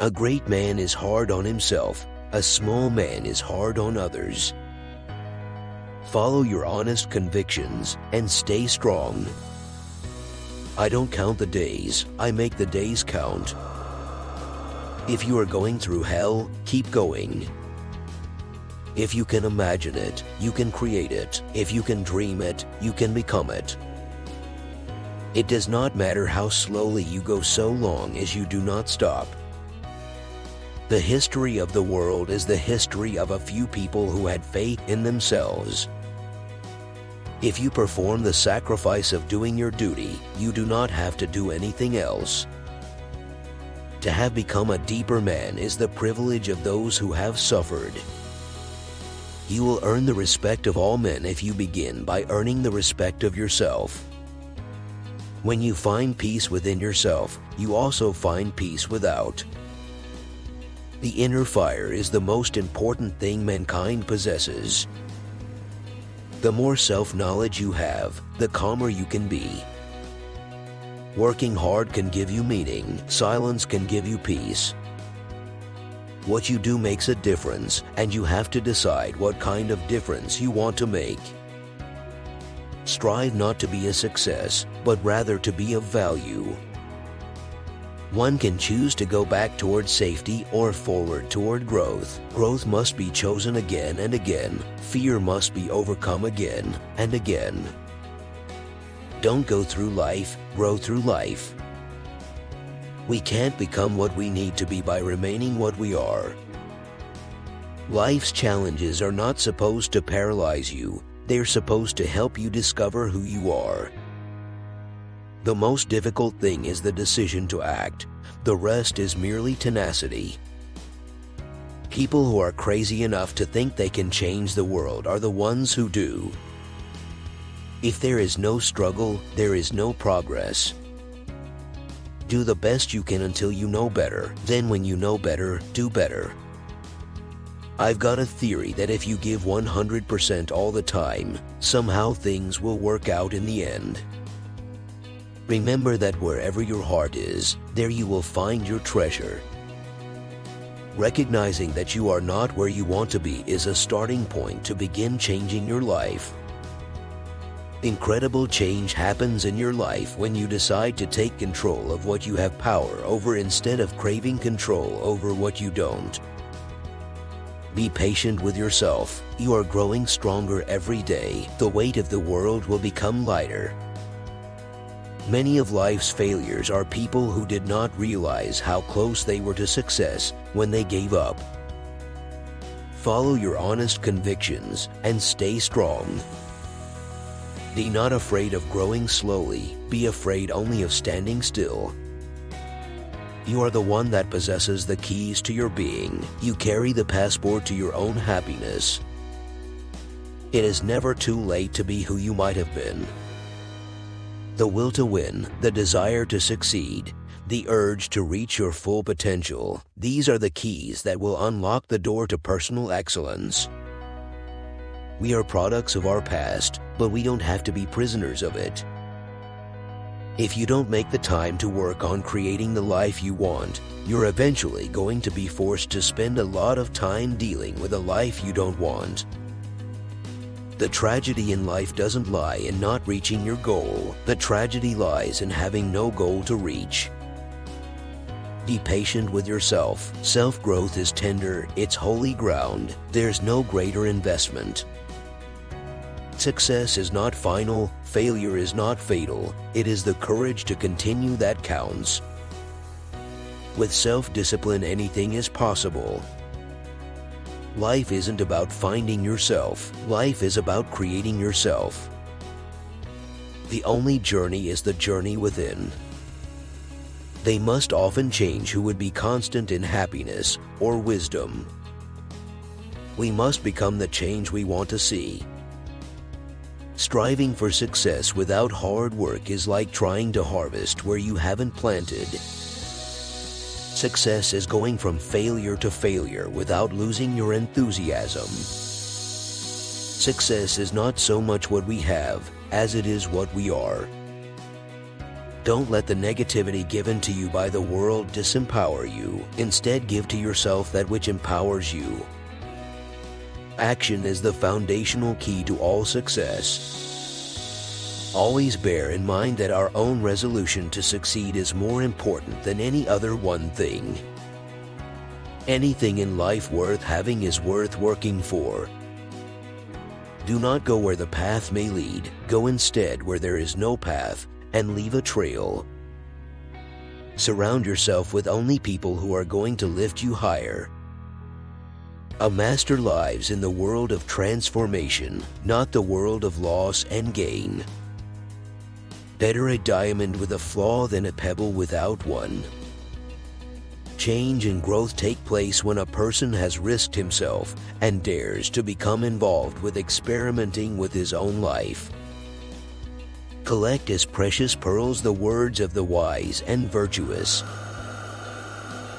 A great man is hard on himself, a small man is hard on others. Follow your honest convictions and stay strong. I don't count the days, I make the days count. If you are going through hell, keep going. If you can imagine it, you can create it. If you can dream it, you can become it. It does not matter how slowly you go so long as you do not stop. The history of the world is the history of a few people who had faith in themselves. If you perform the sacrifice of doing your duty, you do not have to do anything else. To have become a deeper man is the privilege of those who have suffered. You will earn the respect of all men if you begin by earning the respect of yourself. When you find peace within yourself, you also find peace without. The inner fire is the most important thing mankind possesses. The more self knowledge you have, the calmer you can be. Working hard can give you meaning, silence can give you peace. What you do makes a difference, and you have to decide what kind of difference you want to make. Strive not to be a success, but rather to be of value. One can choose to go back toward safety or forward toward growth. Growth must be chosen again and again. Fear must be overcome again and again. Don't go through life, grow through life. We can't become what we need to be by remaining what we are. Life's challenges are not supposed to paralyze you, they're supposed to help you discover who you are. The most difficult thing is the decision to act. The rest is merely tenacity. People who are crazy enough to think they can change the world are the ones who do. If there is no struggle, there is no progress. Do the best you can until you know better. Then, when you know better, do better. I've got a theory that if you give 100% all the time, somehow things will work out in the end. Remember that wherever your heart is, there you will find your treasure. Recognizing that you are not where you want to be is a starting point to begin changing your life. Incredible change happens in your life when you decide to take control of what you have power over instead of craving control over what you don't. Be patient with yourself. You are growing stronger every day. The weight of the world will become lighter. Many of life's failures are people who did not realize how close they were to success when they gave up. Follow your honest convictions and stay strong. Be not afraid of growing slowly, be afraid only of standing still. You are the one that possesses the keys to your being. You carry the passport to your own happiness. It is never too late to be who you might have been the will to win, the desire to succeed, the urge to reach your full potential. These are the keys that will unlock the door to personal excellence. We are products of our past, but we don't have to be prisoners of it. If you don't make the time to work on creating the life you want, you're eventually going to be forced to spend a lot of time dealing with a life you don't want. The tragedy in life doesn't lie in not reaching your goal. The tragedy lies in having no goal to reach. Be patient with yourself. Self growth is tender, it's holy ground. There's no greater investment. Success is not final, failure is not fatal. It is the courage to continue that counts. With self discipline, anything is possible. Life isn't about finding yourself, life is about creating yourself. The only journey is the journey within. They must often change who would be constant in happiness or wisdom. We must become the change we want to see. Striving for success without hard work is like trying to harvest where you haven't planted. Success is going from failure to failure without losing your enthusiasm. Success is not so much what we have as it is what we are. Don't let the negativity given to you by the world disempower you. Instead, give to yourself that which empowers you. Action is the foundational key to all success. Always bear in mind that our own resolution to succeed is more important than any other one thing. Anything in life worth having is worth working for. Do not go where the path may lead, go instead where there is no path and leave a trail. Surround yourself with only people who are going to lift you higher. A master lives in the world of transformation, not the world of loss and gain. Better a diamond with a flaw than a pebble without one. Change and growth take place when a person has risked himself and dares to become involved with experimenting with his own life. Collect as precious pearls the words of the wise and virtuous.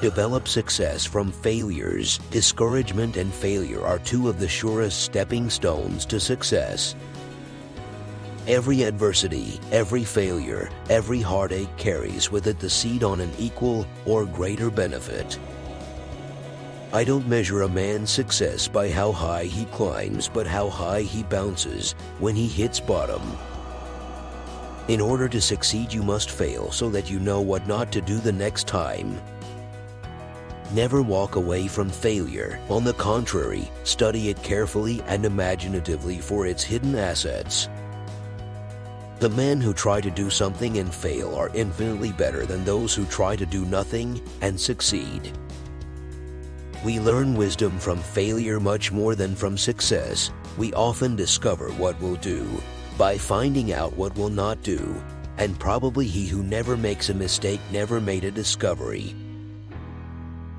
Develop success from failures. Discouragement and failure are two of the surest stepping stones to success. Every adversity, every failure, every heartache carries with it the seed on an equal or greater benefit. I don't measure a man's success by how high he climbs, but how high he bounces when he hits bottom. In order to succeed, you must fail so that you know what not to do the next time. Never walk away from failure. On the contrary, study it carefully and imaginatively for its hidden assets. The men who try to do something and fail are infinitely better than those who try to do nothing and succeed. We learn wisdom from failure much more than from success. We often discover what we'll do by finding out what will not do, and probably he who never makes a mistake never made a discovery.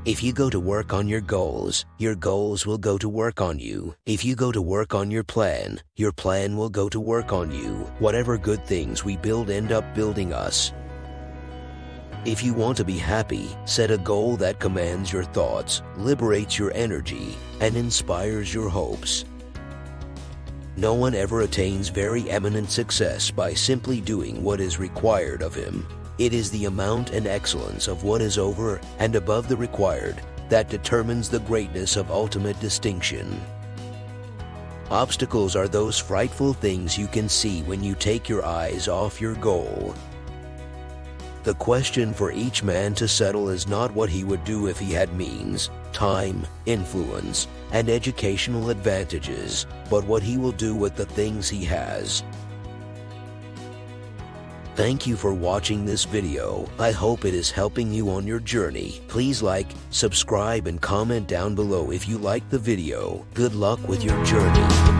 If you go to work on your goals, your goals will go to work on you. If you go to work on your plan, your plan will go to work on you. Whatever good things we build end up building us. If you want to be happy, set a goal that commands your thoughts, liberates your energy, and inspires your hopes. No one ever attains very eminent success by simply doing what is required of him. It is the amount and excellence of what is over and above the required that determines the greatness of ultimate distinction. Obstacles are those frightful things you can see when you take your eyes off your goal. The question for each man to settle is not what he would do if he had means, time, influence, and educational advantages, but what he will do with the things he has. Thank you for watching this video. I hope it is helping you on your journey. Please like, subscribe, and comment down below if you liked the video. Good luck with your journey.